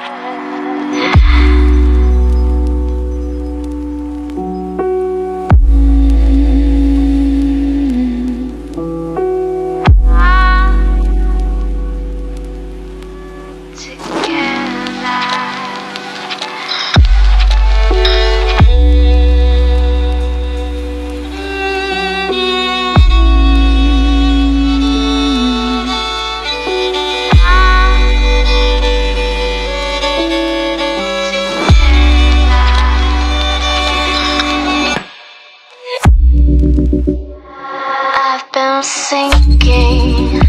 head. I'm sinking.